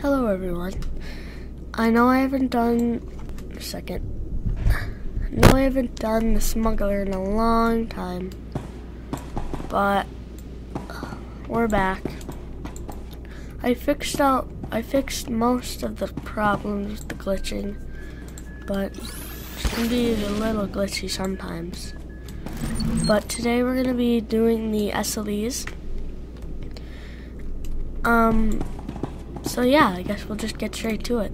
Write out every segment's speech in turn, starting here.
Hello, everyone. I know I haven't done. A second. I know I haven't done the smuggler in a long time, but we're back. I fixed out. I fixed most of the problems with the glitching, but it can be a little glitchy sometimes. But today we're gonna be doing the Esseles. Um, so yeah, I guess we'll just get straight to it.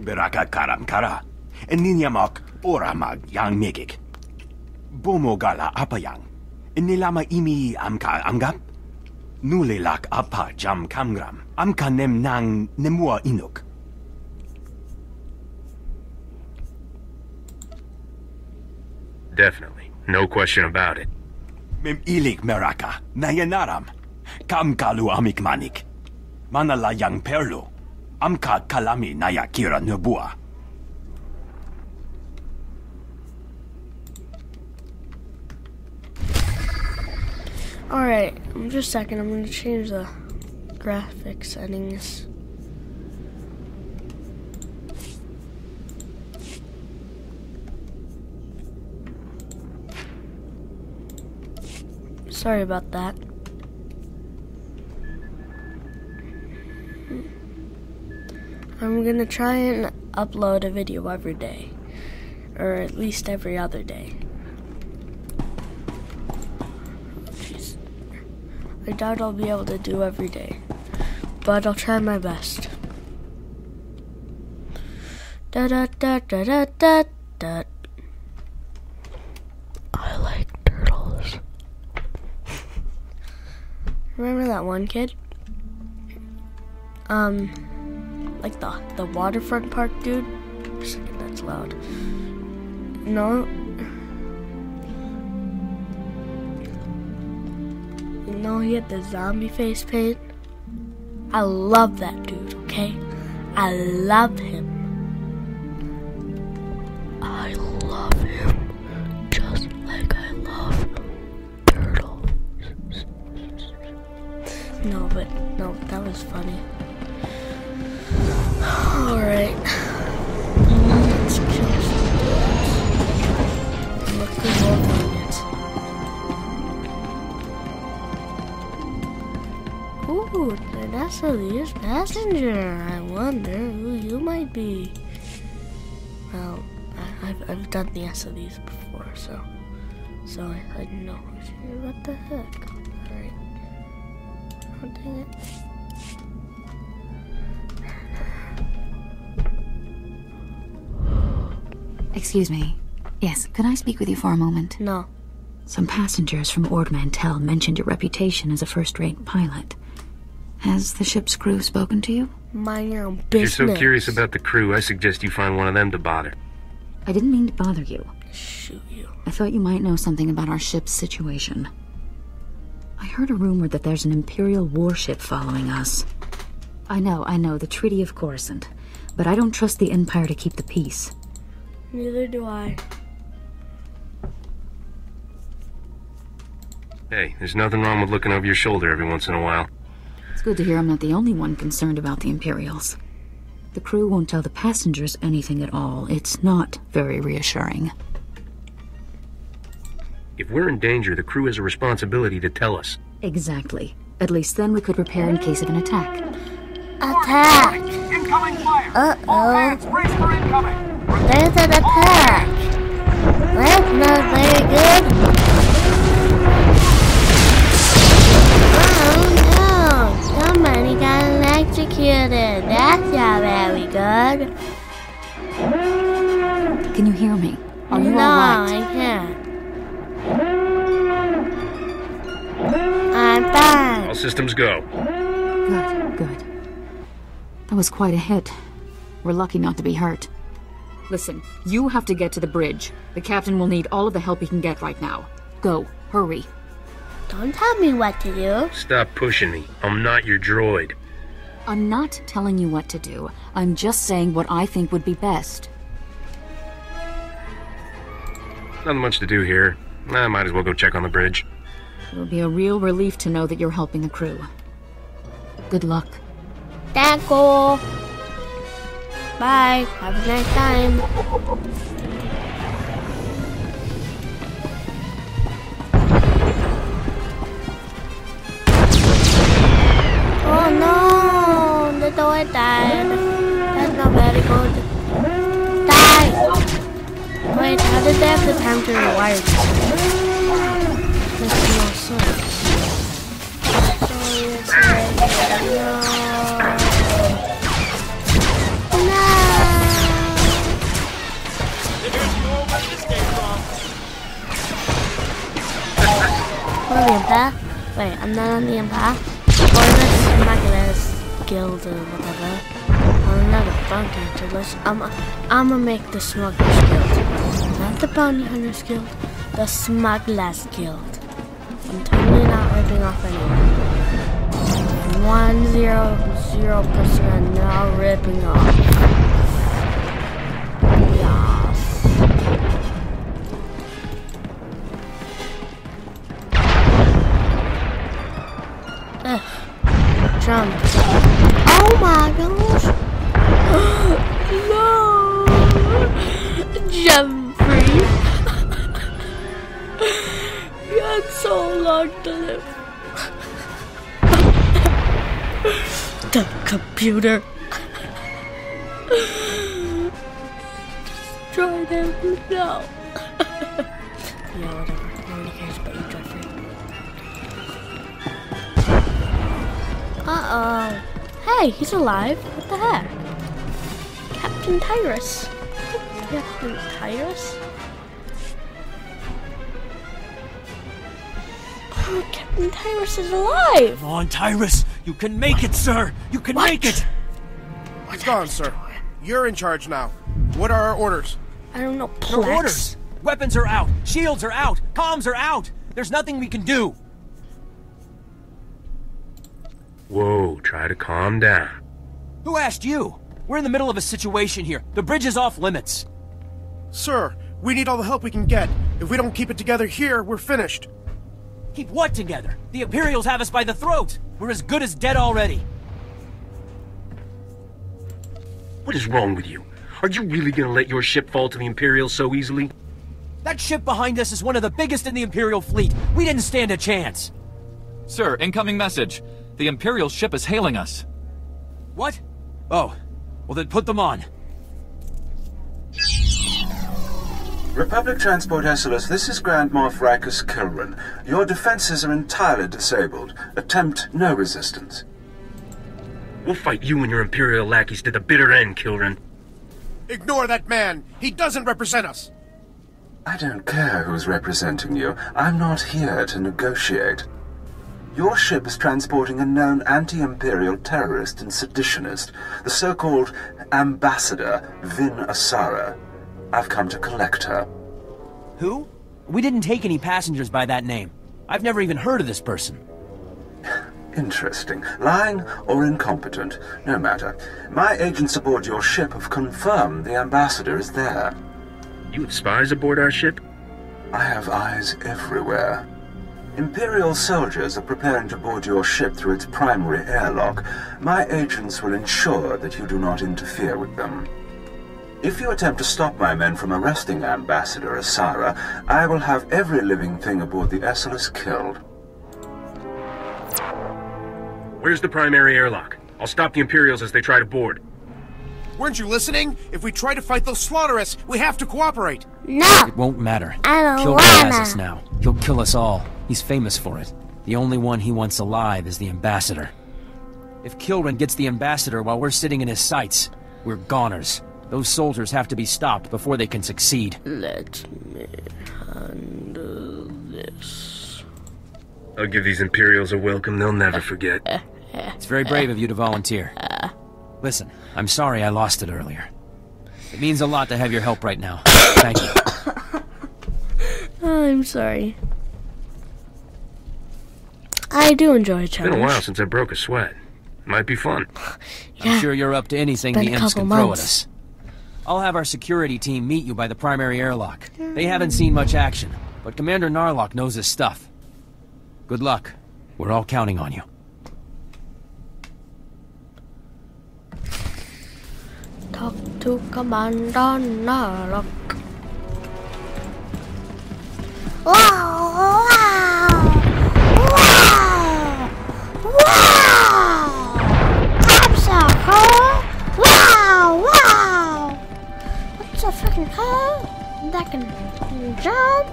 Beraka karam kara. Ninyamak oramag yang migik. Bomogala apayang. Nilama imi amka amgap. Nulilak apa jam kamgram. Amka nem nang nemua inuk. Definitely. No question about it. Mem ilik meraka. Nayanaram. Kam kalu amik manik. Manala yang perlu. Amka kalami naya kira nebua. Alright, just a second. I'm going to change the graphic settings. Sorry about that. I'm going to try and upload a video every day, or at least every other day. Jeez. I doubt I'll be able to do every day, but I'll try my best. Da da da da da da da. I like turtles. Remember that one kid? Um, like the the waterfront park dude. Second, that's loud. No. Know he had the zombie face paint? I love that dude, okay? I love him. I love him just like I love. No, but no, that was funny. Alright. Let's kill some dudes. Look good walking it. Ooh, an SLE's passenger. I wonder who you might be. Well, I, I've, I've done the Esseles before, so so I, I know. What the heck? Alright. Oh, dang it. Excuse me. Yes, could I speak with you for a moment? No. Some passengers from Ord Mantell mentioned your reputation as a first-rate pilot. Has the ship's crew spoken to you? Mind your own If business. you're so curious about the crew, I suggest you find one of them to bother. I didn't mean to bother you. Shoot you. I thought you might know something about our ship's situation. I heard a rumor that there's an Imperial warship following us. I know, I know, the Treaty of Coruscant. But I don't trust the Empire to keep the peace. Neither do I. Hey, there's nothing wrong with looking over your shoulder every once in a while. It's good to hear I'm not the only one concerned about the Imperials. The crew won't tell the passengers anything at all. It's not very reassuring. If we're in danger, the crew has a responsibility to tell us. Exactly. At least then we could prepare in case of an attack. Attack! Incoming fire! Uh-oh. All hands brace for incoming! There's an attack! That's not very good. Oh no! Somebody got electrocuted. That's not very good. Can you hear me? Are you no, alright? I can't. I'm fine. All systems go. Good, good. That was quite a hit. We're lucky not to be hurt. Listen, you have to get to the bridge. The captain will need all of the help he can get right now. Go, hurry. Don't tell me what to do. Stop pushing me. I'm not your droid. I'm not telling you what to do. I'm just saying what I think would be best. Nothing much to do here. I might as well go check on the bridge. It'll be a real relief to know that you're helping the crew. Good luck. Danko. Bye. Have a nice time. Oh no! The door died. That's not very good. Die! Wait, how did they have the time to rewire this? Makes no sense. Wait, I'm not on the empath. Or this Smuggler's Guild or whatever. I'm not a bounty hunter. Let's, I'm, I'm gonna make the Smuggler's Guild. Not the Bounty Hunters Guild. The Smuggler's Guild. I'm totally not ripping off anyone. One zero zero percent not ripping off. Jump. Oh my gosh. no. Jeffrey. you had so long to live. the computer. Destroy them now. Uh-oh. Hey, he's alive. What the heck? Captain Tyrus. Captain Tyrus? Oh, Captain Tyrus is alive! Come on, Tyrus. You can make it, sir. You can What? make it. He's gone, sir. You're in charge now. What are our orders? I don't know, Your Plex. orders. Weapons are out. Shields are out. Comms are out. There's nothing we can do. Whoa, try to calm down. Who asked you? We're in the middle of a situation here. The bridge is off limits. Sir, we need all the help we can get. If we don't keep it together here, we're finished. Keep what together? The Imperials have us by the throat. We're as good as dead already. What is wrong with you? Are you really gonna let your ship fall to the Imperials so easily? That ship behind us is one of the biggest in the Imperial fleet. We didn't stand a chance. Sir, incoming message. The Imperial ship is hailing us. What? Oh, well then put them on. Republic Transport Esseles, this is Grand Moff Rycus Kilran. Your defenses are entirely disabled. Attempt no resistance. We'll fight you and your Imperial lackeys to the bitter end, Kilran. Ignore that man. He doesn't represent us. I don't care who's representing you. I'm not here to negotiate. Your ship is transporting a known anti-imperial terrorist and seditionist, the so-called Ambassador Vin Asara. I've come to collect her. Who? We didn't take any passengers by that name. I've never even heard of this person. Interesting. Lying or incompetent, no matter. My agents aboard your ship have confirmed the ambassador is there. You have spies aboard our ship? I have eyes everywhere. Imperial soldiers are preparing to board your ship through its primary airlock. My agents will ensure that you do not interfere with them. If you attempt to stop my men from arresting Ambassador Asara, I will have every living thing aboard the Esseles killed. Where's the primary airlock? I'll stop the Imperials as they try to board. Weren't you listening? If we try to fight, they'll slaughter us. We have to cooperate. No! It won't matter. I don't Kilran has wanna. us now. He'll kill us all. He's famous for it. The only one he wants alive is the Ambassador. If Kilran gets the Ambassador while we're sitting in his sights, we're goners. Those soldiers have to be stopped before they can succeed. Let me handle this. I'll give these Imperials a welcome they'll never forget. It's very brave of you to volunteer. Listen, I'm sorry I lost it earlier. It means a lot to have your help right now. Thank you. I'm sorry. I do enjoy a challenge. It's been a while since I broke a sweat. Might be fun. yeah, I'm sure you're up to anything the imps can months. throw at us. I'll have our security team meet you by the primary airlock. They haven't mm. seen much action, but Commander Narlock knows his stuff. Good luck. We're all counting on you. Talk to Commander Narlock. Whoa! Freaking cool? That can jump?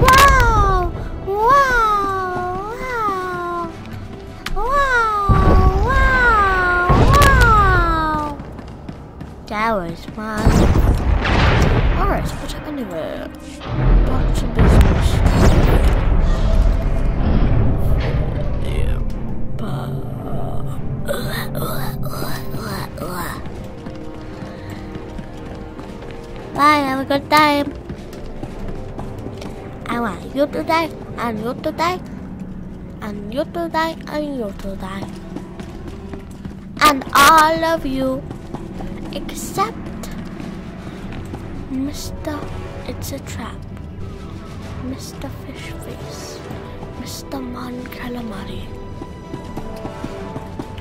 Wow! Wow! Wow! Wow! Wow! Wow! That was fun. Alright, happening anyway? Bye, have a good time. I want you to die, and you to die, and you to die, and you to die. And all of you, except Mr. It's a Trap, Mr. Fish Face, Mr. Mon Calamari.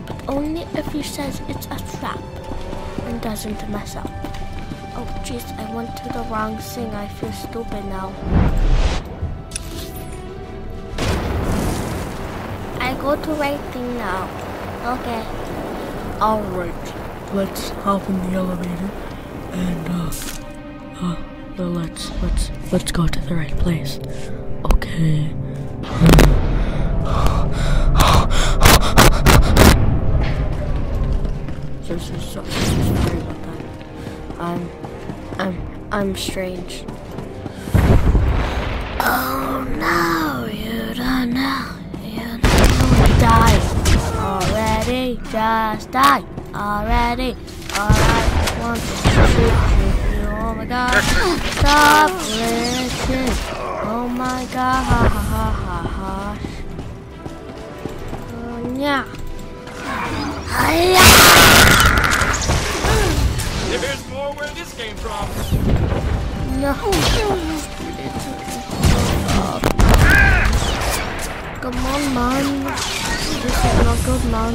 But only if he says it's a trap and doesn't mess up. Oh jeez, I went to the wrong thing. I feel stupid now. I go to right thing now. Okay. Alright, let's hop in the elevator and uh uh well, let's let's let's go to the right place. Okay. This is so sorry about that. I'm I'm I'm strange. Oh no, you don't know. You don't know. Die already. Just die already. Alright, want to shoot you. Oh my god. Stop listening. Oh my god. Ha ha ha ha ha. Oh, yeah. There's where this came from. No. Come on, man. This is not good, man.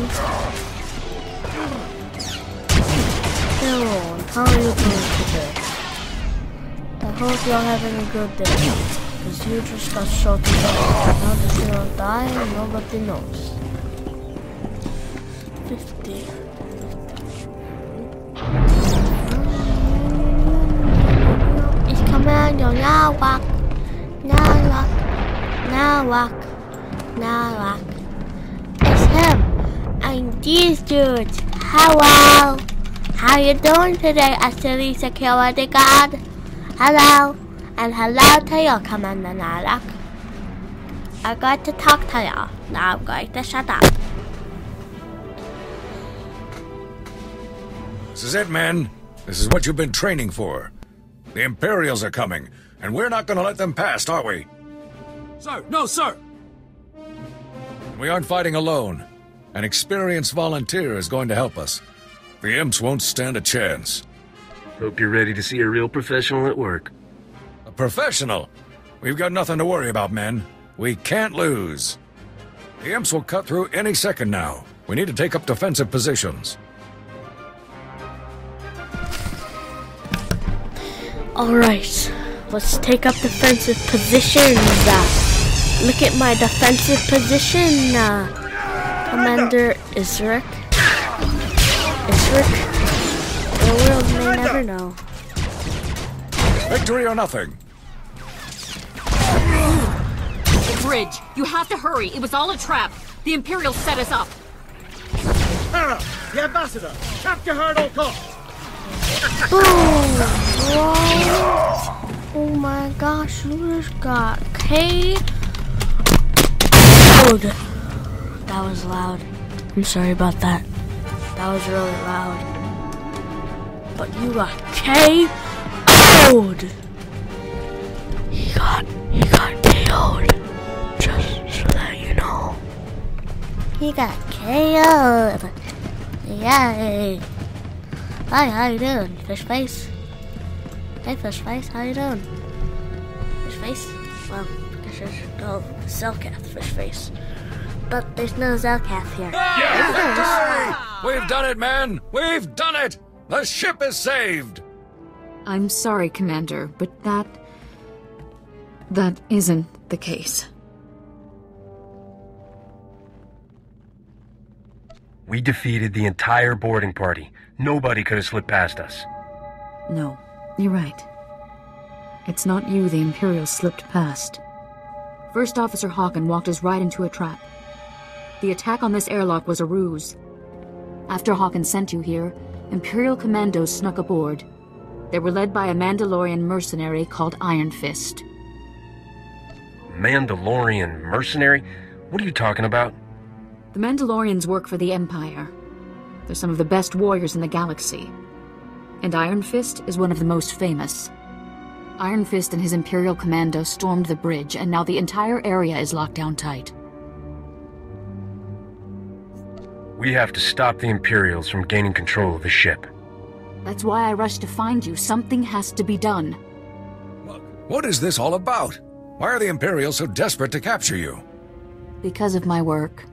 Hello, how are you doing today? I hope you're having a good day. Because you just got shot in the head. How did you not die? Nobody knows. Ich walk. Now walk. Now walk. It's him. And these dudes. Hello. How you doing today, Asili Security Guard? Hello. And hello to you, Commander Nawak. I got to talk to you. Now I'm going to shut up. This is it, men. This is what you've been training for. The Imperials are coming, and we're not gonna let them past, are we? Sir, no, sir. We aren't fighting alone. An experienced volunteer is going to help us. The imps won't stand a chance. Hope you're ready to see a real professional at work. A professional? We've got nothing to worry about, men. We can't lose. The imps will cut through any second now. We need to take up defensive positions. Alright, let's take up defensive positions. Uh, look at my defensive position. Uh, Commander Isric. Isric? The world may never know. Victory or nothing. The bridge. You have to hurry. It was all a trap. The Imperials set us up. Hera, the ambassador. Capture her at all costs. Boom! Whoa! Oh my gosh, you just got K. That was loud. I'm sorry about that. That was really loud. But you got K. wo'd. He got, he got KO'd. Just so that you know. He got KO'd. Yay. Hi, how you doing, fish face? Hey, fish face, how you doing? Fish face? Well, I guess there's no Zelkath fish face. But there's no Zelkath here. Ah! Yes! Ah! We've done it, man! We've done it! The ship is saved! I'm sorry, Commander, but that. that isn't the case. We defeated the entire boarding party. Nobody could have slipped past us. No, you're right. It's not you the Imperials slipped past. First Officer Hawken walked us right into a trap. The attack on this airlock was a ruse. After Hawken sent you here, Imperial commandos snuck aboard. They were led by a Mandalorian mercenary called Iron Fist. Mandalorian mercenary? What are you talking about? The Mandalorians work for the Empire. They're some of the best warriors in the galaxy. And Iron Fist is one of the most famous. Iron Fist and his Imperial commando stormed the bridge, and now the entire area is locked down tight. We have to stop the Imperials from gaining control of the ship. That's why I rushed to find you. Something has to be done. What is this all about? Why are the Imperials so desperate to capture you? Because of my work.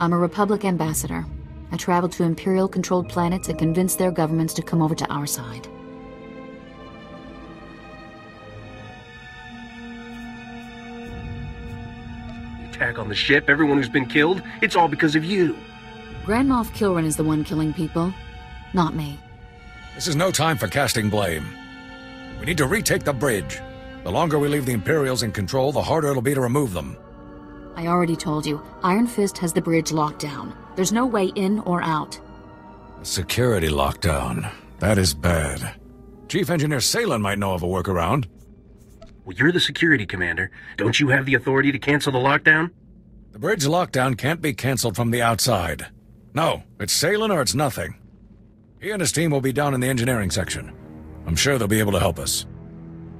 I'm a Republic ambassador. I travel to Imperial controlled planets and convince their governments to come over to our side. The attack on the ship, everyone who's been killed, it's all because of you. Grand Moff Kilran is the one killing people, not me. This is no time for casting blame. We need to retake the bridge. The longer we leave the Imperials in control, the harder it'll be to remove them. I already told you, Iron Fist has the bridge locked down. There's no way in or out. Security lockdown. That is bad. Chief Engineer Salen might know of a workaround. Well, you're the security commander. Don't you have the authority to cancel the lockdown? The bridge lockdown can't be canceled from the outside. No, it's Salen or it's nothing. He and his team will be down in the engineering section. I'm sure they'll be able to help us.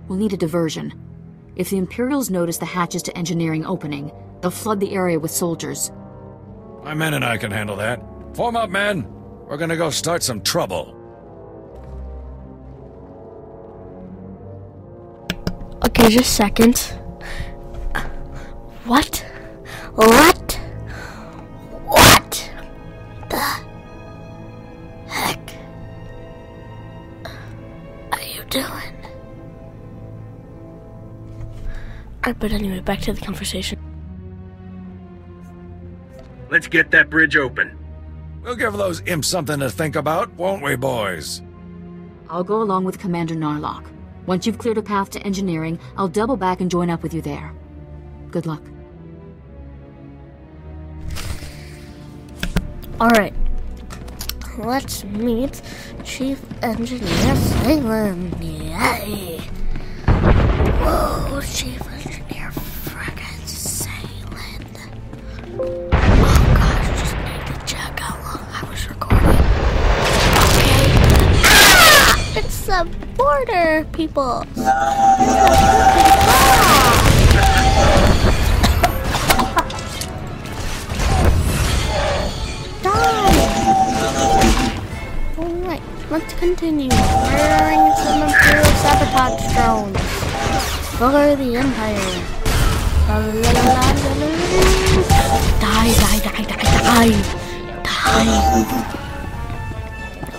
We'll need a diversion. If the Imperials notice the hatches to engineering opening, they'll flood the area with soldiers. My men and I can handle that. Form up, men. We're gonna go start some trouble. Okay, just a second. What? What? What the heck are you doing? Alright, but anyway, back to the conversation. Let's get that bridge open. We'll give those imps something to think about, won't we, boys? I'll go along with Commander Narlock. Once you've cleared a path to engineering, I'll double back and join up with you there. Good luck. Alright. Let's meet Chief Engineer Salem. Yay! Whoa, Chief Engineer frickin' Salem. It's the border people. Alright, let's continue. Murdering some Imperial sabotage drones. For the Empire. La la la la la la. Die, die, die, die, die. Die.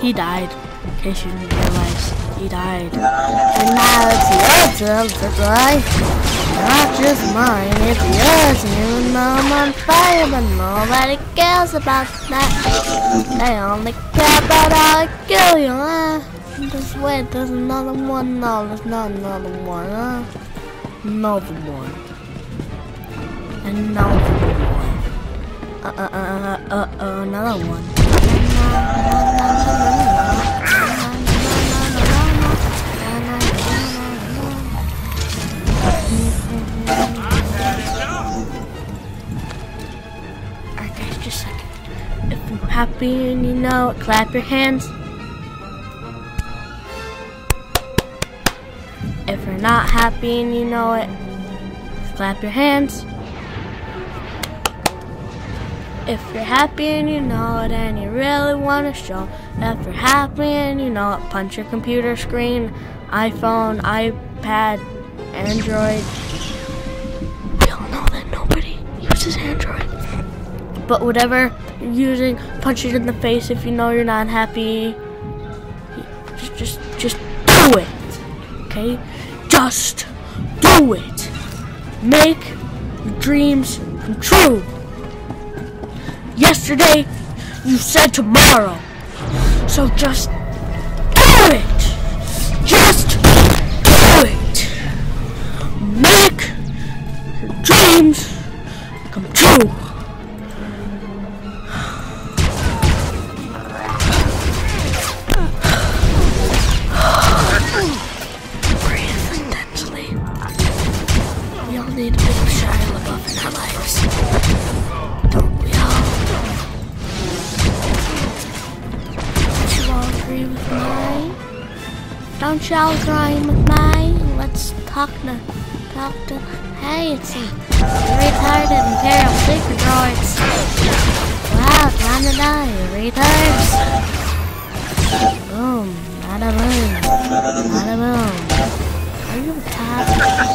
He died. In case you didn't realize, he died. And now it's your turn to die. Not just mine, it's yours. You know I'm on fire, but nobody cares about that. They only care about how I kill you, huh? Just wait, there's another one. No, there's not another one, huh? Another one. Another one. Uh, uh, uh, uh, uh another one. Happy and you know it, clap your hands. If you're not happy and you know it, clap your hands. If you're happy and you know it and you really want to show that you're happy and you know it, punch your computer screen, iPhone, iPad, Android. We all know that nobody uses Android. But whatever you're using, punch it in the face if you know you're not happy. Just do it. Okay? Just do it. Make your dreams come true. Yesterday, you said tomorrow. So just do it. Just do it. Make your dreams come true. Don't you all agree with me? Let's talk to, talk to, hey, it's the retarded Imperial Secret Droids. Wow, time to die, retards. Boom, bada boom, bada boom. Are you a tad?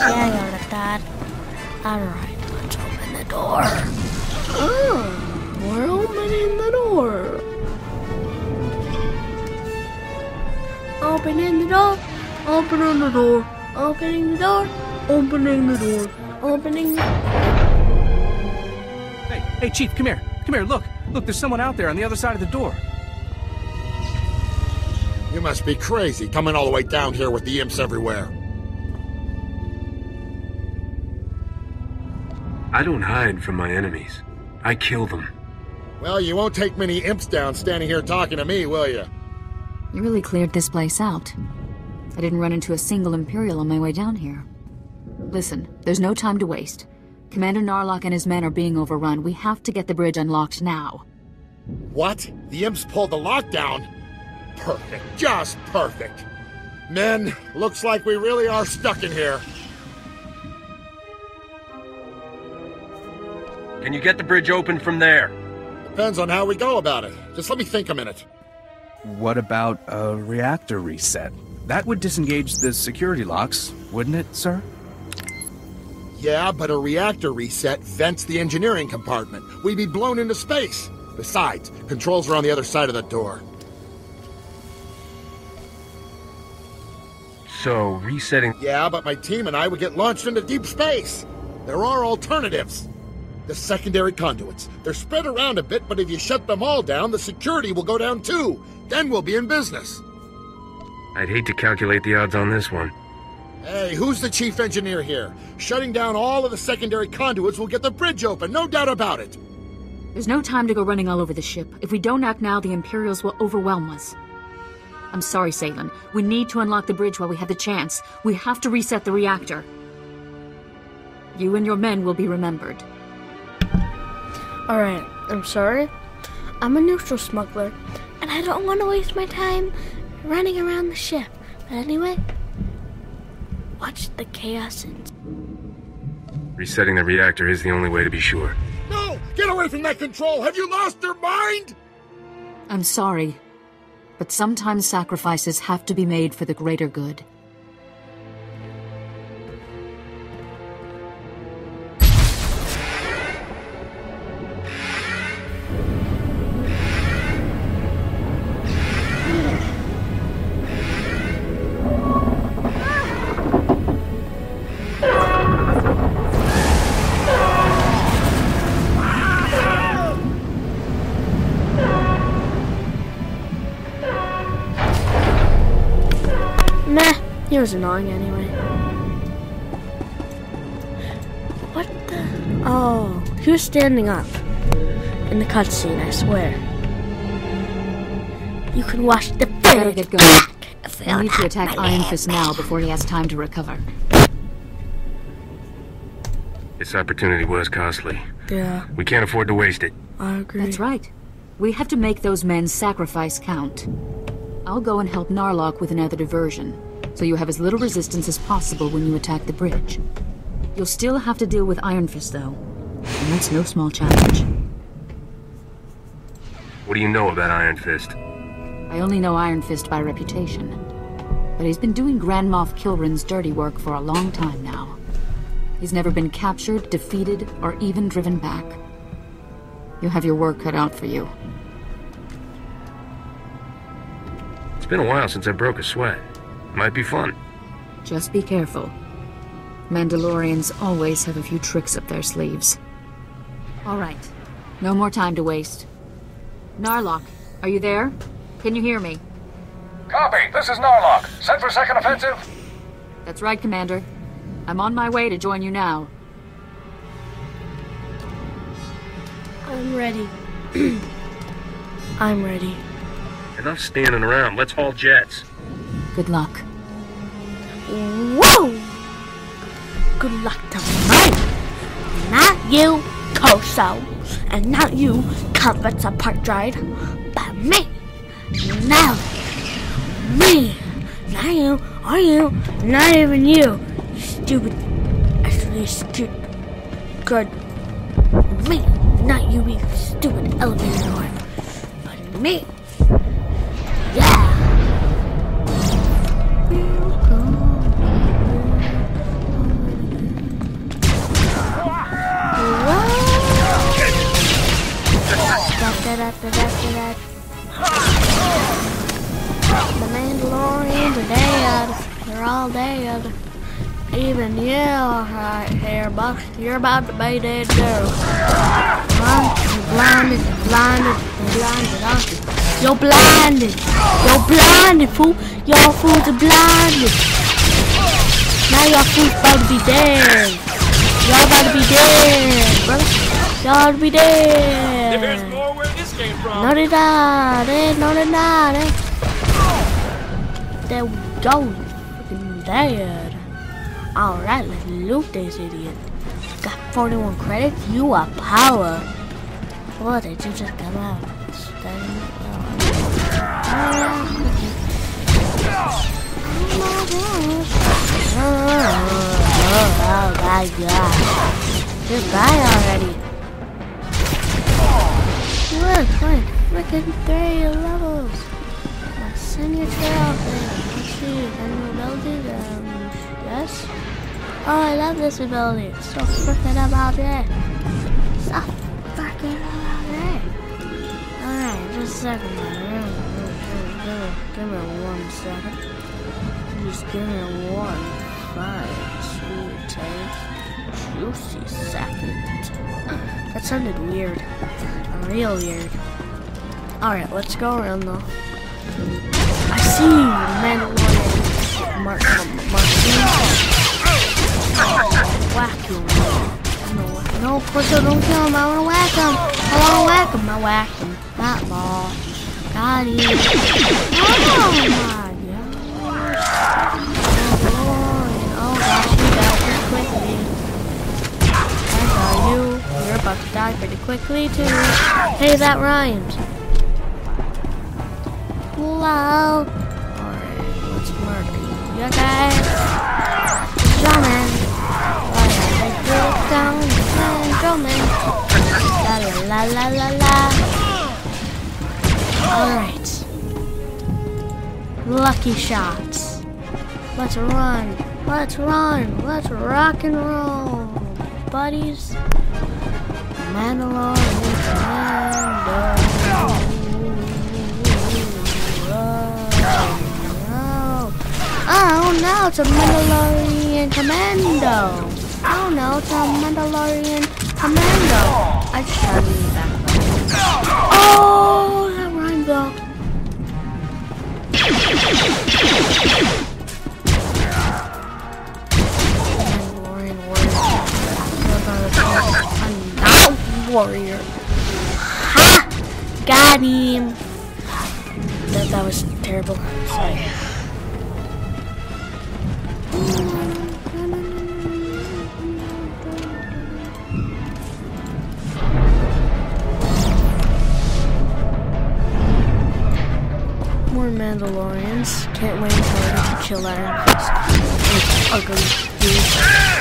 Yeah, you're a tad. Alright, let's open the door. Oh, we're opening the door. Opening the door, opening the door, opening the door, opening the door, opening the Hey, hey, Chief, come here. Come here, look. Look, there's someone out there on the other side of the door. You must be crazy coming all the way down here with the imps everywhere. I don't hide from my enemies. I kill them. Well, you won't take many imps down standing here talking to me, will you? You really cleared this place out. I didn't run into a single Imperial on my way down here. Listen, there's no time to waste. Commander Narlock and his men are being overrun. We have to get the bridge unlocked now. What? The imps pulled the lockdown? Perfect. Just perfect. Men, looks like we really are stuck in here. Can you get the bridge open from there? Depends on how we go about it. Just let me think a minute. What about a reactor reset? That would disengage the security locks, wouldn't it, sir? Yeah, but a reactor reset vents the engineering compartment. We'd be blown into space. Besides, controls are on the other side of the door. So, resetting. Yeah, but my team and I would get launched into deep space. There are alternatives. The secondary conduits. They're spread around a bit, but if you shut them all down, the security will go down too. Then we'll be in business. I'd hate to calculate the odds on this one. Hey, who's the chief engineer here? Shutting down all of the secondary conduits will get the bridge open, no doubt about it. There's no time to go running all over the ship. If we don't act now, the Imperials will overwhelm us. I'm sorry, Salen. We need to unlock the bridge while we have the chance. We have to reset the reactor. You and your men will be remembered. Alright, I'm sorry. I'm a neutral smuggler, and I don't want to waste my time running around the ship. But anyway, watch the chaos and Resetting the reactor is the only way to be sure. No! Get away from that control! Have you lost your mind? I'm sorry, but sometimes sacrifices have to be made for the greater good. He was annoying anyway. What the? Oh, he was standing up in the cutscene. I swear. You can watch the Better get going. Feel We need to attack Iron. Fist now before he has time to recover. This opportunity was costly. Yeah, We can't afford to waste it. I agree. That's right. We have to make those men's sacrifice count. I'll go and help Narlock with another diversion, so you have as little resistance as possible when you attack the bridge. You'll still have to deal with Iron Fist, though, and that's no small challenge. What do you know about Iron Fist? I only know Iron Fist by reputation, but he's been doing Grand Moff Kilran's dirty work for a long time now. He's never been captured, defeated, or even driven back. You have your work cut out for you. It's been a while since I broke a sweat. Might be fun. Just be careful. Mandalorians always have a few tricks up their sleeves. All right. No more time to waste. Narlock, are you there? Can you hear me? Copy. This is Narlock. Set for second offensive. That's right, Commander. I'm on my way to join you now. I'm ready. I'm ready. Enough standing around. Let's haul jets. Good luck. Whoa! Good luck to me. Not you, Koso. And not you, Comforts Apart Dried. But me. No. Me. Not you, or you, not even you. You stupid. Actually, stupid. Good. Me. Not you, you stupid elevator. But me. The Mandalorians are dead. They're all dead. Even you, right here, Buck. You're about to be dead too. You're blinded, blinded, blinded, aren't you? You're blinded. You're blinded, fool. Y'all fools are blinded. Now y'all fools about to be dead. Y'all about to be dead, brother. Y'all to be dead. Came from. No, they not. No, they not. Eh? There we go. Dead. Alright, let's loot this idiot. Got 41 credits. You are power. What did you just come out? Oh my god. Goodbye already. Look, look, look at three levels. My trail thing. Let's see, any abilities? Um, yes. Oh, I love this ability. It's so freaking about it. So freaking about it. Alright, just a second. Give me one second. Just give me one fine, sweet taste, juicy second. That sounded weird. Real weird. Alright, let's go around though. I see you, Mandalorian. Mark, Mark, Whack him. No, no, Porto, don't kill him. I wanna whack him. I wanna whack him. I whack him. That ball. Got him. Oh my god. Mandalorian. Oh, oh gosh, he died pretty quickly. You're about to die pretty quickly too. Hey, that rhymes. Hello. Alright, let's murder you. Guys? Drummond. Drummond. La la la la la. Alright. Lucky shots. Let's run. Let's run. Let's rock and roll. Buddies. Mandalorian Commando. Oh no, it's a Mandalorian Commando. Oh no, it's a Mandalorian Commando. I just tried to leave back. Oh, that rhymed though. Warrior. Ha! Got him. That, that was terrible. Sorry. More Mandalorians. Can't wait I get to kill Iron ugly dude.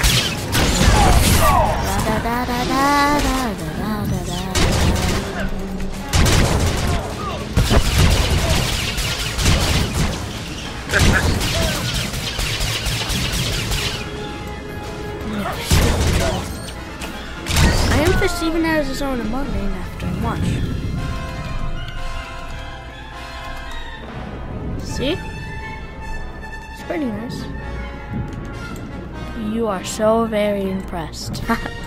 Da da da da da da I am perceiving it as a his of emotion after much. See? It's pretty nice. You are so very impressed.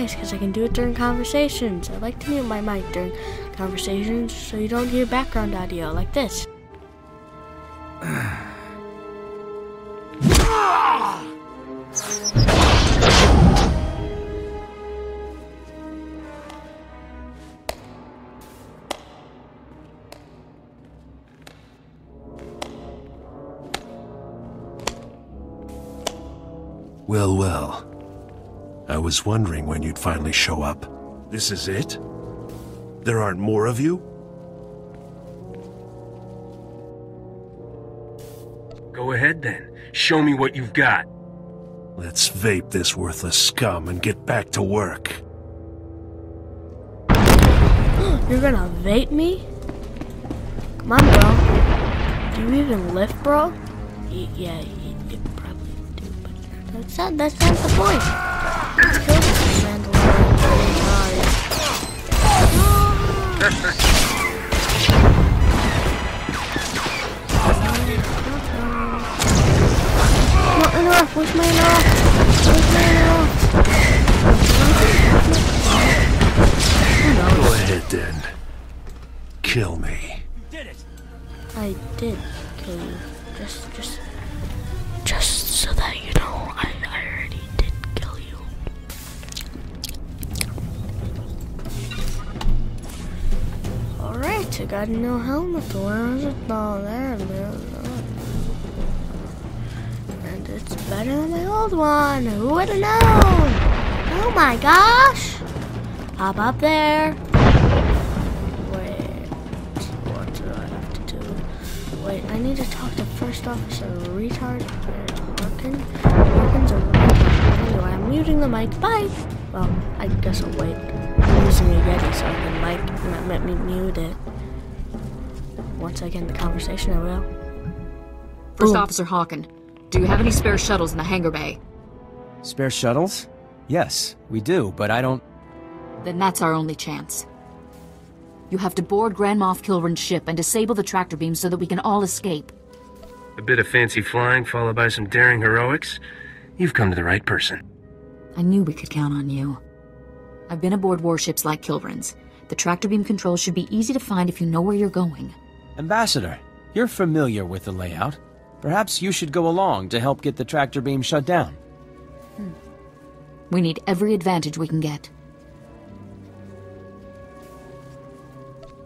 nice because I can do it during conversations. I like to mute my mic during conversations so you don't hear background audio like this. Well, well. I was wondering when you'd finally show up. This is it? There aren't more of you? Go ahead then. Show me what you've got. Let's vape this worthless scum and get back to work. You're gonna vape me? Come on, bro. Do you even lift, bro? Y- yeah, you, you probably do, but that's not, that's not the point. Let's kill Not enough. Where's my enough? Where's my enough? Go ahead then. Kill me. I did kill you. Just, just, just so that you know, I got a new helmet. Is it? Oh, there is. And it's better than my old one. Who would have known? Oh my gosh! Hop up there. Wait, what do I have to do? Wait, I need to talk to First Officer Retard. Harkin? Harkin's a retard. Anyway, I'm muting the mic. Bye! Well, I guess I'll wait. I'm using a Yeti, so I can mic, not let me mute it. Once I get in the conversation, I will. First Boom. Officer Hawken, do you have any spare shuttles in the hangar bay? Spare shuttles? Yes, we do, but I don't. Then that's our only chance. You have to board Grand Moff Kilran's ship and disable the tractor beam so that we can all escape. A bit of fancy flying followed by some daring heroics. You've come to the right person. I knew we could count on you. I've been aboard warships like Kilran's. The tractor beam controls should be easy to find if you know where you're going. Ambassador, you're familiar with the layout. Perhaps you should go along to help get the tractor beam shut down. Hmm. We need every advantage we can get.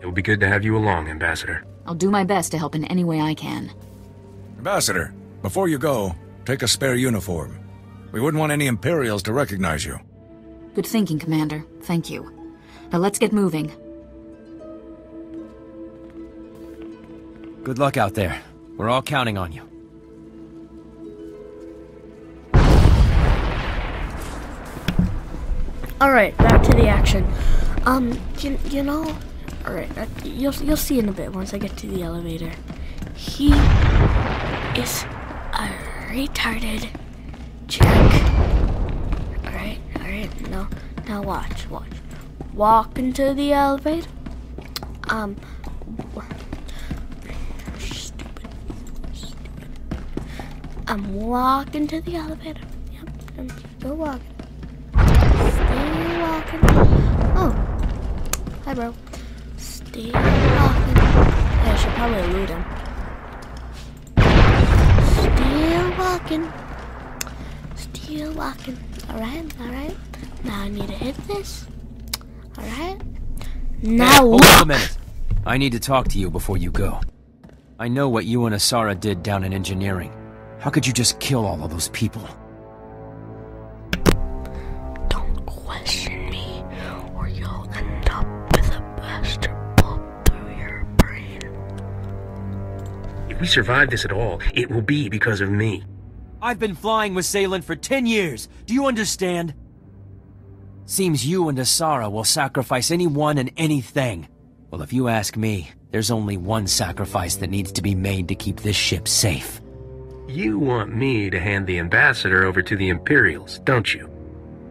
It will be good to have you along, Ambassador. I'll do my best to help in any way I can. Ambassador, before you go, take a spare uniform. We wouldn't want any Imperials to recognize you. Good thinking, Commander. Thank you. Now let's get moving. Good luck out there. We're all counting on you. All right, back to the action. Um, you, you know, all right, uh, you'll you'll see in a bit once I get to the elevator. He is a retarded jerk. All right, all right. No, now watch, watch, Walk into the elevator. Um, I'm walking to the elevator. Yep, I'm still walking. Still walking. Oh, hi, bro. Still walking. I should probably loot him. Still walking. Still walking. Alright, alright. Now I need to hit this. Alright. Now Hold look! on a minute. I need to talk to you before you go. I know what you and Asara did down in engineering. How could you just kill all of those people? Don't question me, or you'll end up with a blaster bolt through your brain. If we survive this at all, it will be because of me. I've been flying with Salen for ten years. Do you understand? Seems you and Asara will sacrifice anyone and anything. Well, if you ask me, there's only one sacrifice that needs to be made to keep this ship safe. You want me to hand the ambassador over to the Imperials, don't you?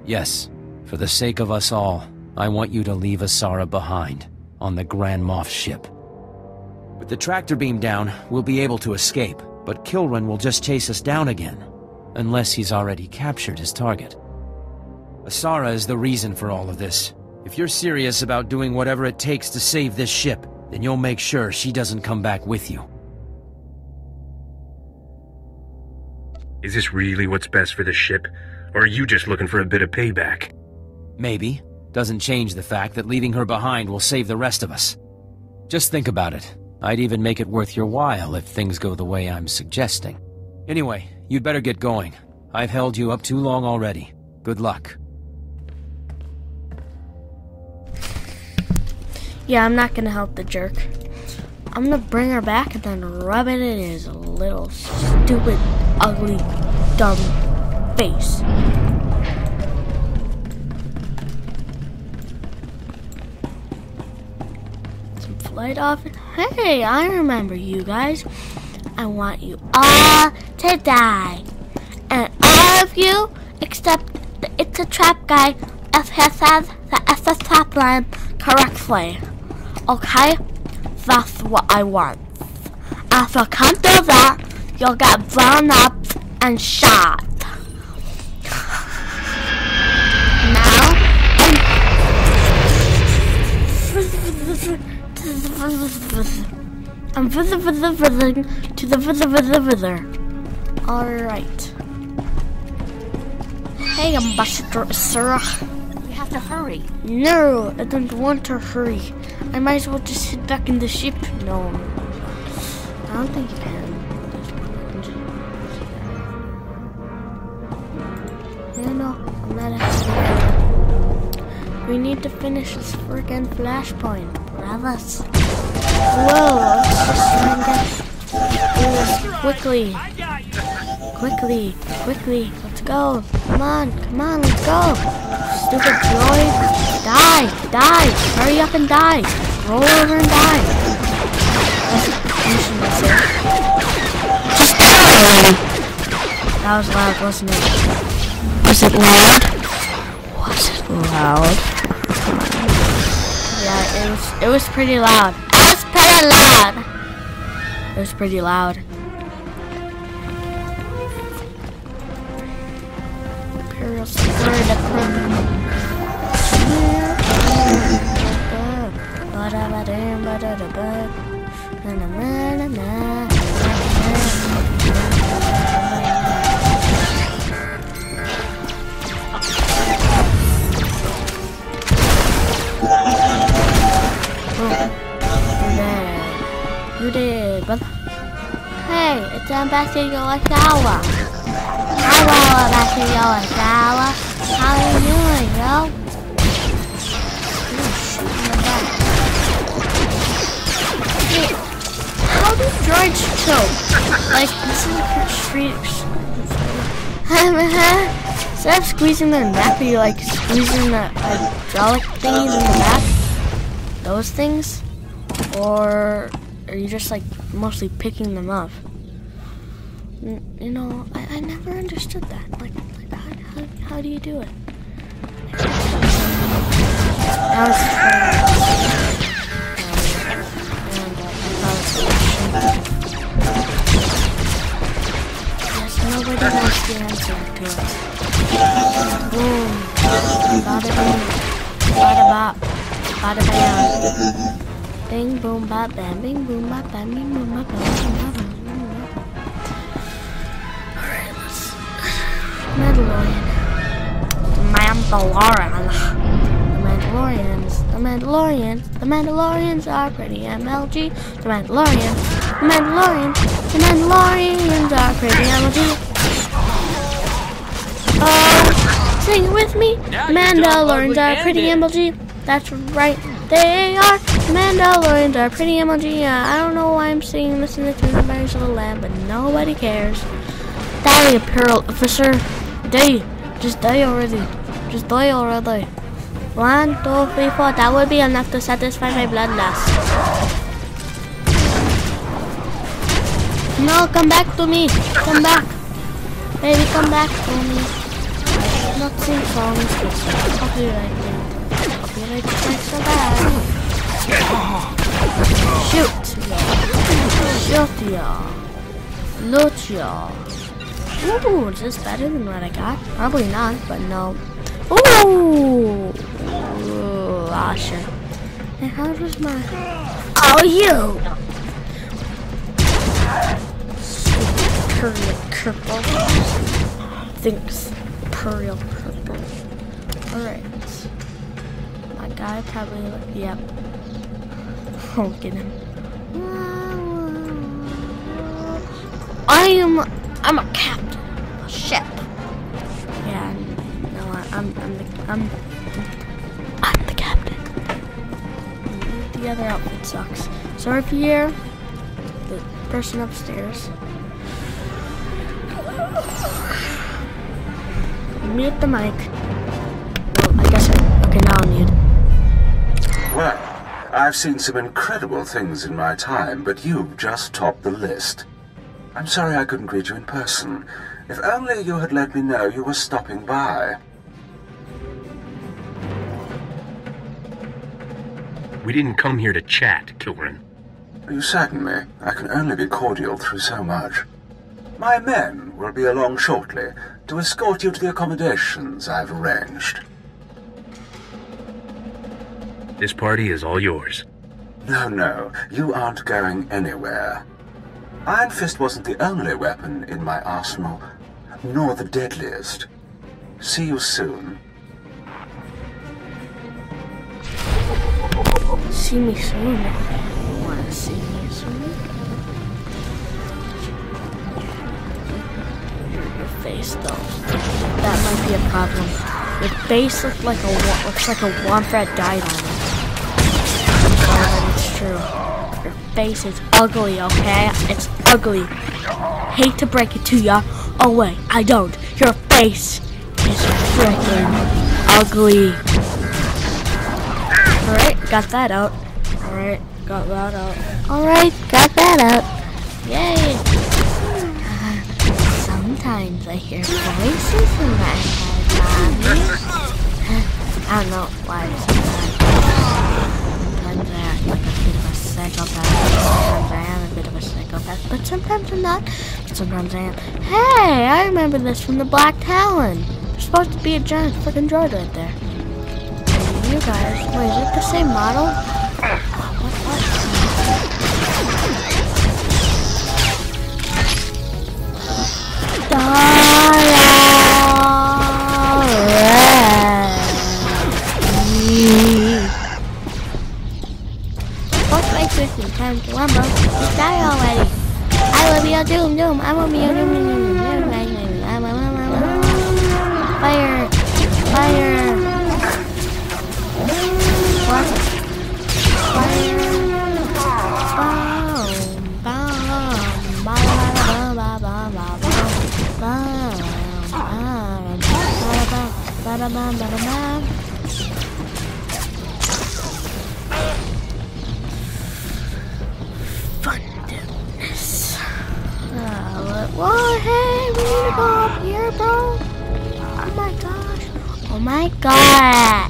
Yes, for the sake of us all, I want you to leave Asara behind, on the Grand Moff ship. With the tractor beam down, we'll be able to escape, but Kilran will just chase us down again, unless he's already captured his target. Asara is the reason for all of this. If you're serious about doing whatever it takes to save this ship, then you'll make sure she doesn't come back with you. Is this really what's best for the ship? Or are you just looking for a bit of payback? Maybe. Doesn't change the fact that leaving her behind will save the rest of us. Just think about it. I'd even make it worth your while if things go the way I'm suggesting. Anyway, you'd better get going. I've held you up too long already. Good luck. Yeah, I'm not gonna help the jerk. I'm gonna bring her back and then rub it in his little stupid, ugly, dumb face. Some flight off. Hey, I remember you guys. I want you all to die. And all of you, except the It's a Trap guy, says the SS top line correctly. Okay? That's what I want. If you can't do that, you'll get blown up and shot. Now, I'm visit visit visiting to the visit visit visitor. Alright. Hey, Ambassador Sir. We have to hurry. No, I don't want to hurry. I might as well just sit back in the ship. No, I don't think you can. Yeah, no, I'm not happy. We need to finish this friggin' flashpoint, brothers. Whoa, let's just try and get do this quickly. Quickly, quickly, let's go. Come on, come on, let's go. Stupid droid. Die, die, hurry up and die. Roll over and die. Mission. Just die! That was loud, wasn't it? Was it loud? Was it loud? Yeah, it was, it was pretty loud. It was pretty loud. It was pretty loud. Did, brother. Hey, it's Ambassador Osawa. Hello, Ambassador Osawa. How are you doing, yo? How do droids choke? Like, this is a street. Instead of squeezing their neck, are you like squeezing the hydraulic thingies in the back? Those things? Or are you just like mostly picking them up? You know, I never understood that. Like, like how, how, how do you do it? That Yes, nobody knows the answer to it. Boom. Bada boom. Bada bop. Bada bam. Bing boom bop bam. Bing boom bop bam. Bing boom bop bam. Bing bop bam. Mandalorian. The Mandalorian. The Mandalorians. The Mandalorians. The Mandalorians are pretty MLG. The Mandalorian. The Mandalorian. The Mandalorians are pretty MLG. Oh, sing it with me. Now Mandalorians are pretty MLG. That's right. They are. Mandalorians are pretty MLG. Yeah, I don't know why I'm singing this in the tune of Little Lamb, but nobody cares. Die, Imperial Officer. Die. Just die already. Just die already. One, two, three, four. That would be enough to satisfy my bloodlust. No, come back to me. Come back. Baby, come back to me. Not sing songs. It's copyrighted. Copyright strike so bad. Shoot. Shoot ya. Loot ya. Ooh, is this better than what I got? Probably not, but no. Ooh! Ooh, shit. Hey, how was my... Oh, you! Purple purple. Thinks Purple purple. Alright. My guy probably... Yep. Oh, get him. I am... I'm a captain. A ship. Yeah, no, I, I'm, I'm the, I'm, I'm the captain. The other outfit sucks. Sorry if you the person upstairs. Mute the mic. Well, I guess I, okay, now I'm mute. Well, I've seen some incredible things in my time, but you've just topped the list. I'm sorry I couldn't greet you in person. If only you had let me know you were stopping by. We didn't come here to chat, Kilran. You sadden me. I can only be cordial through so much. My men will be along shortly to escort you to the accommodations I've arranged. This party is all yours. No, no, you aren't going anywhere. Iron Fist wasn't the only weapon in my arsenal, nor the deadliest. See you soon. See me soon. Wanna see me soon? Your, face, though. That might be a problem. Your face looks like a looks like a womp rat died on it. But it's true. Face is ugly, okay? It's ugly. Hate to break it to ya. Oh wait, I don't. Your face is freaking ugly. Alright, got that out. Alright, got that out. Alright, got that out. Yay! Uh, sometimes I hear voices in my head. I don't know why sometimes. Sometimes I act like a bit of a psychopath. Sometimes I am a bit of a psychopath, but sometimes I'm not. Sometimes I am. Hey, I remember this from the Black Talon. There's supposed to be a giant freaking droid right there. You guys, wait, is it the same model? Christmas time to Wumbo. Just die already. I will be a doom doom. I will be a doom doom doom. doom, doom, doom. I will- I will- I will- Fire! Fire! What? Fire! Boom! Boom! Whoa, hey, we need to go up here, bro. Oh my gosh. Oh my god.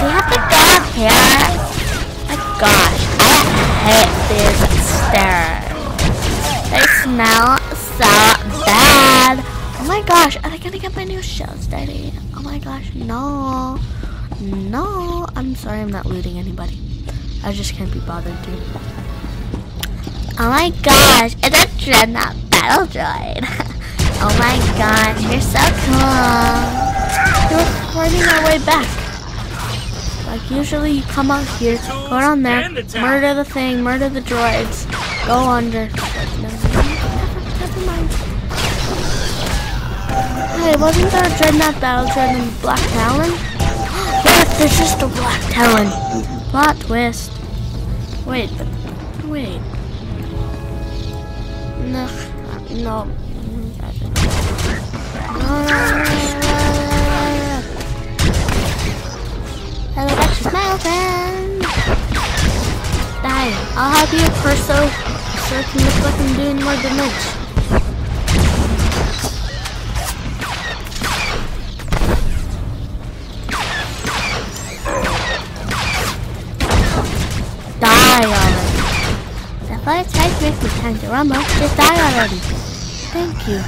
We have to go up here? Oh My gosh, I hate these stairs. They smell so bad. Oh my gosh, are they gonna get my new shells, Daddy? Oh my gosh, no. No. I'm sorry I'm not looting anybody. I just can't be bothered to. Oh my gosh, it's a Dreadnought Battle Droid. oh my gosh, you're so cool. We're finding our way back. Like usually you come out here, go down there, murder the thing, murder the droids, go under. No, never mind. Hey, wasn't there a Dreadnought Battle Droid in Black Talon? yes, there's just a Black Talon. Plot twist. Wait, but wait. No, no. Hello, that's friend. Die. I'll have you Perso so I can look like I'm doing more damage. Die already. The first fight makes me to. Just die already. Thank you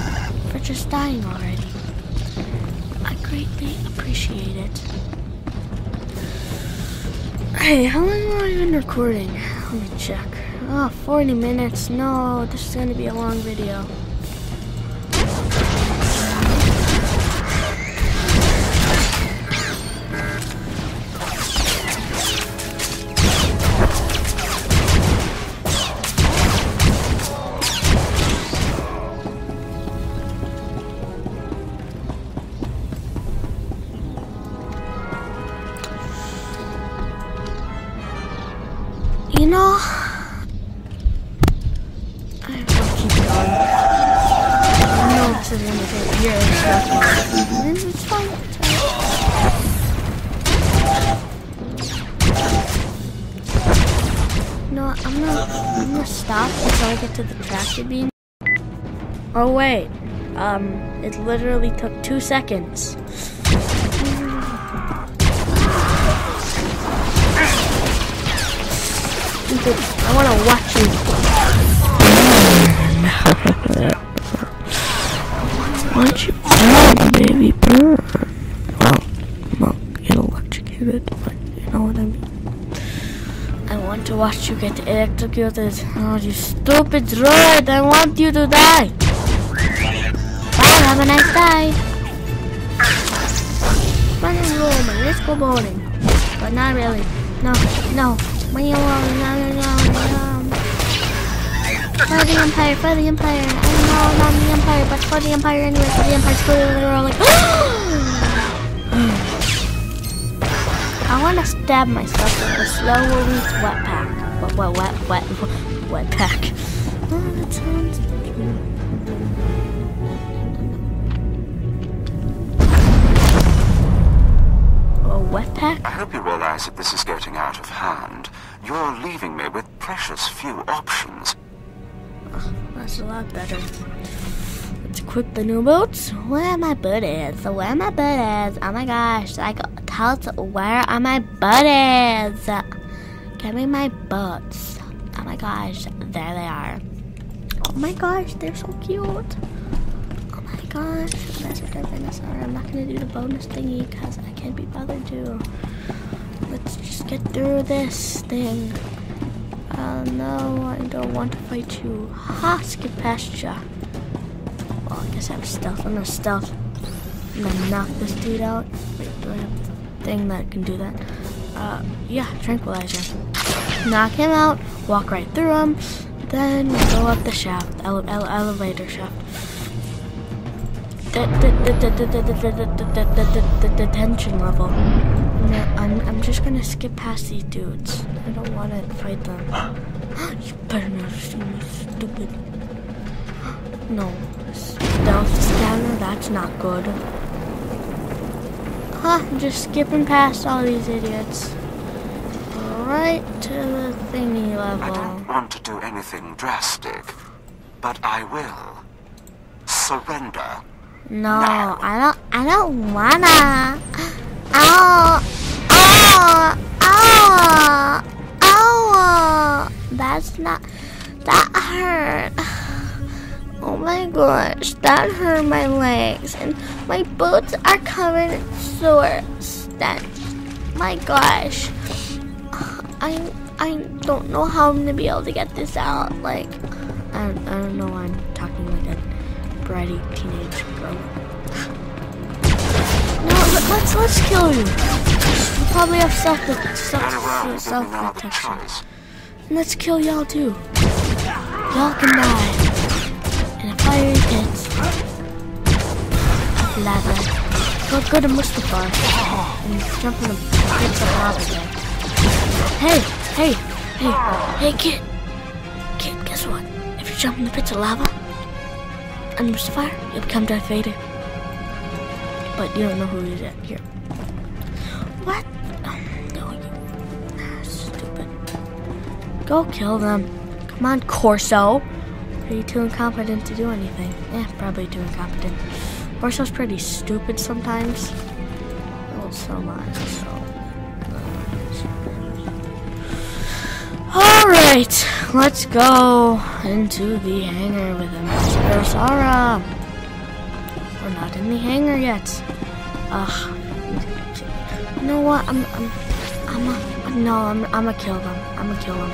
for just dying already. I greatly appreciate it. Hey, how long am I been recording? Let me check. Oh, 40 minutes. No, this is going to be a long video. Um, it literally took two seconds. I want to watch you. Why don't you burn, baby, burn? Well, not get electrocuted, but you know what I mean. I want to watch you get electrocuted. Oh, you stupid droid! I want you to die. Have a nice day. Run and roll, man. Let's go bowling. But not really. No, no. When you want, no, no, no, no. For the Empire, for the Empire. I know not the Empire, but for the Empire anyway. For the Empire's cool. They're all like, I want to stab myself with a slow release wet pack. Wet, wet, wet, wet, wet pack. Oh, that sounds. I hope you realize that this is getting out of hand. You're leaving me with precious few options. That's a lot better. Let's equip the new boots. Where are my booties? Where are my booties? Oh my gosh, like, tell us where are my booties? Give me my boots. Oh my gosh, there they are. Oh my gosh, they're so cute. Gosh, what they're. I'm not gonna do the bonus thingy because I can't be bothered to. Let's just get through this thing. Oh no, I don't want to fight you. Ha, skip. Well, I guess I have stealth. I'm gonna stealth. I'm gonna knock this dude out. Wait, do I have the thing that can do that? Uh, yeah, tranquilizer. Knock him out, walk right through him, then go up the shaft, ele ele elevator shaft. The detention level. No, I'm, I'm just gonna skip past these dudes. I don't want to fight them. you better not see me, stupid. No. Stealth scanner, that's not good. Huh, I'm just skipping past all these idiots. Right to the thingy level. I don't want to do anything drastic, but I will. Surrender. No, I don't. I don't wanna. Oh, oh! Ow! Ow! That's not. That hurt. Oh my gosh, that hurt my legs, and my boots are covered in sore stench. My gosh, I I don't know how I'm gonna be able to get this out. Like, I don't, I don't know why I'm talking like a bratty teenage girl. No, let, let's let's kill you. You probably have self self self protection. And let's kill y'all too. Y'all can die in a fiery pit lava. Go go to Mustafar and jump in the pits of lava there. Hey, hey, hey, hey, kid. Kid, guess what? If you jump in the pits of lava and Mustafar, you'll become Darth Vader. But you don't know who he is yet. Here. What? Oh, no, you. Ah, stupid. Go kill them. Come on, Corso. Are you too incompetent to do anything? Yeah, probably too incompetent. Corso's pretty stupid sometimes. Oh, so much. Alright, let's go into the hangar with Ambassador Sara. We're not in the hangar yet. Ugh. You know what? I'm, I'm, I'm, a, no, I'm, I'm gonna kill them. I'm gonna kill them.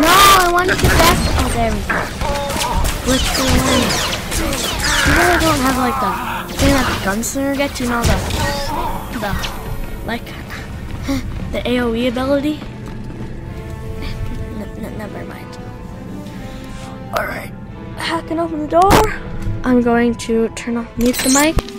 No, I want to get back. Oh, there we go. Let's go. You I don't have like the thing that the gunslinger gets. You know the, the, like, the AOE ability. All right, I can open the door. I'm going to turn off mute the mic.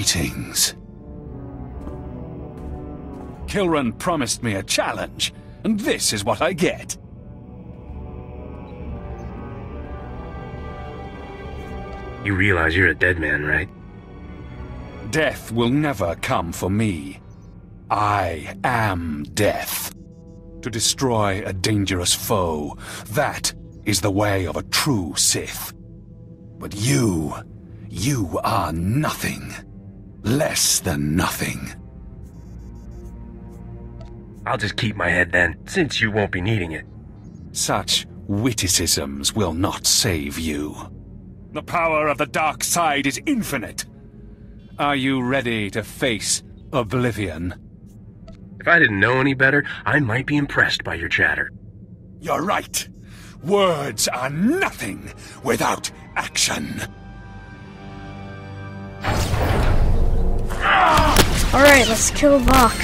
Greetings. Kilran promised me a challenge, and this is what I get. You realize you're a dead man, right? Death will never come for me. I am death. To destroy a dangerous foe, that is the way of a true Sith. But you, you are nothing. Less than nothing. I'll just keep my head then, since you won't be needing it. Such witticisms will not save you. The power of the dark side is infinite. Are you ready to face oblivion? If I didn't know any better, I might be impressed by your chatter. You're right. Words are nothing without action. Alright, let's kill Vok.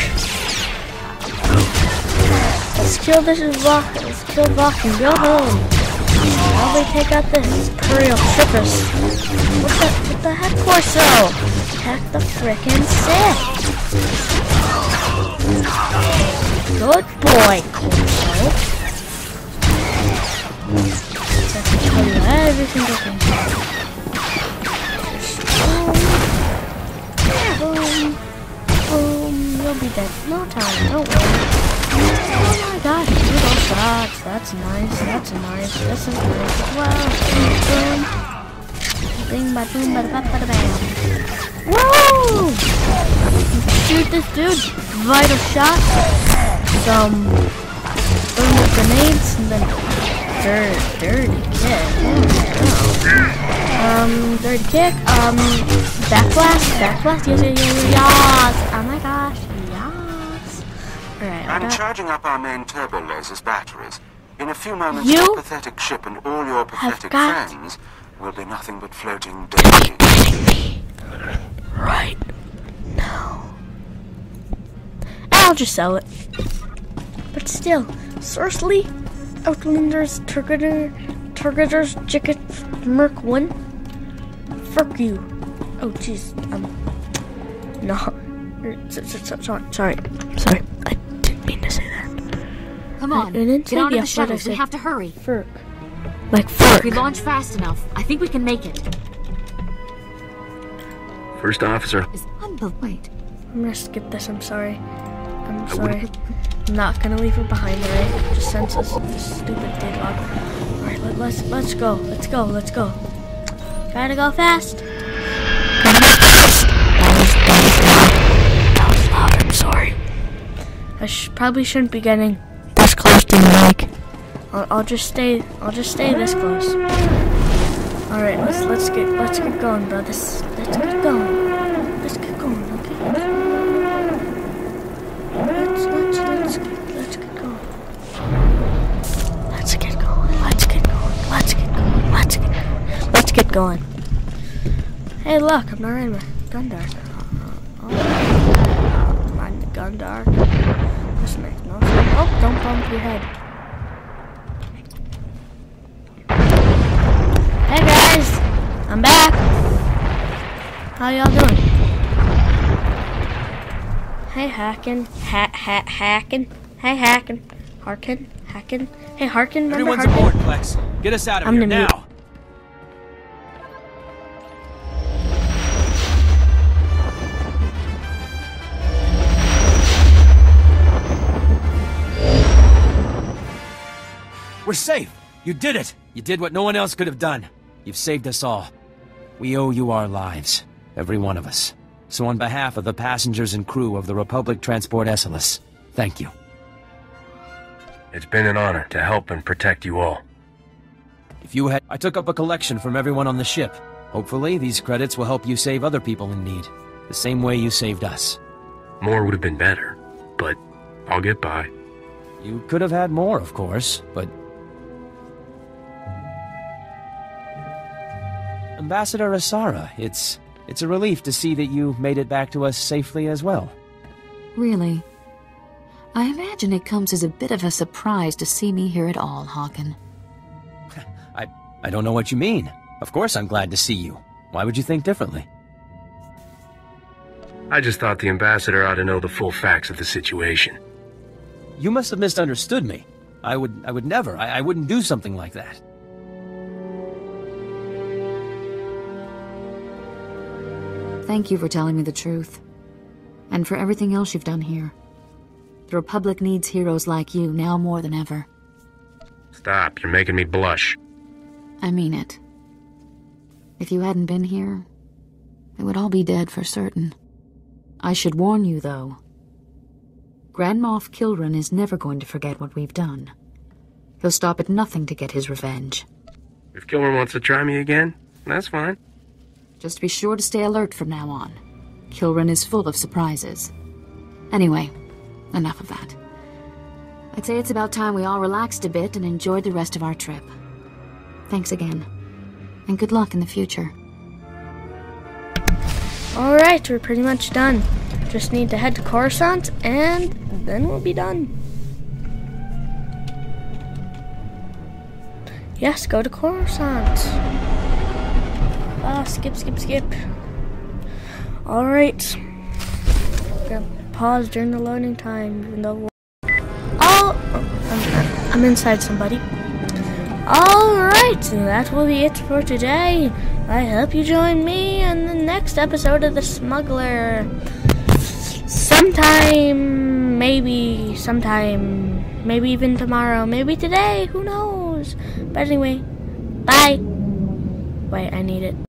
Let's kill this Vok. Let's kill Vok and go home. While we take out the Imperial Trippers. What the, what the heck, Corso? Attack the frickin' Sith. Good boy, Corso. Every single thing. Boom. Boom. You'll be dead no time. Don't. Oh my gosh, little shots. That's nice. That's nice. This is nice. Wow. Boom. Bing, ba, boom, ba, ba, ba, bam. Woo! Shoot this dude. Vital shot. Some boom with grenades and then dirty, dirty kick. Um, dirty kick. Um, backblast. Backblast. Yes, yes, yes, yes. Oh my gosh. Yes. Alright, I I'm charging up our main turbo lasers batteries. In a few moments, You your pathetic ship and all your pathetic friends will be nothing but floating debris. Right now. I'll just sell it. But still, seriously? Outlanders, Turgeter, Turgeters, Jicket, Merc 1? Fuck you. Oh, jeez. Um, no. So- so- so- Sorry, sorry, sorry. I didn't mean to say that. Come on, I didn't get say onto the the shuttles. We have to hurry. Furk. Like If we launch fast enough, I think we can make it. First officer. Unbel- Wait. I'm gonna skip this, I'm sorry. I'm sorry. I'm not gonna leave her behind, alright? Just senseless, this stupid deadlock. Alright, let, let's let's go, let's go, let's go. Gotta go fast. That was loud, I'm sorry. I sh- probably shouldn't be getting this close to the mic. I'll, I'll just stay, I'll just stay this close. Alright, let's let's get let's get going, brothers. Let's get going. Let's get going, okay? Let's let's let's let's. Let's get going. Let's get going. Let's get going. Let's get going. Let's get going. Hey, look, I'm not in my gun dark. Uh, oh. My gun dark. This makes no sense. Oh, don't bump your head. Hey guys, I'm back. How y'all doing? Hey Hackin, ha ha Hackin, hey Hackin, Harkin, Hackin, hey Harkin, remember Everyone's Harkin? aboard, Plex. Get us out of I'm here gonna mute- We're safe. You did it. You did what no one else could have done. You've saved us all. We owe you our lives, every one of us. So on behalf of the passengers and crew of the Republic Transport Esseles, thank you. It's been an honor to help and protect you all. If you had... I took up a collection from everyone on the ship. Hopefully, these credits will help you save other people in need. The same way you saved us. More would have been better, but I'll get by. You could have had more, of course, but... Ambassador Asara, it's... It's a relief to see that you made it back to us safely as well. Really? I imagine it comes as a bit of a surprise to see me here at all, Hawken. I... I don't know what you mean. Of course I'm glad to see you. Why would you think differently? I just thought the ambassador ought to know the full facts of the situation. You must have misunderstood me. I would... I would never... I, I wouldn't do something like that. Thank you for telling me the truth. And for everything else you've done here. The Republic needs heroes like you now more than ever. Stop, you're making me blush. I mean it. If you hadn't been here, they would all be dead for certain. I should warn you, though. Grand Moff Kilran is never going to forget what we've done. He'll stop at nothing to get his revenge. If Kilran wants to try me again, that's fine. Just be sure to stay alert from now on. Kilran is full of surprises. Anyway, enough of that. I'd say it's about time we all relaxed a bit and enjoyed the rest of our trip. Thanks again. And good luck in the future. Alright, we're pretty much done. Just need to head to Coruscant and then we'll be done. Yes, go to Coruscant. Ah, skip, skip, skip. Alright. Pause during the loading time, even though. Oh! I'm, I'm inside somebody. Alright, that will be it for today. I hope you join me in the next episode of The Smuggler. Sometime, maybe, sometime, maybe even tomorrow, maybe today, who knows? But anyway, bye. Wait, I need it.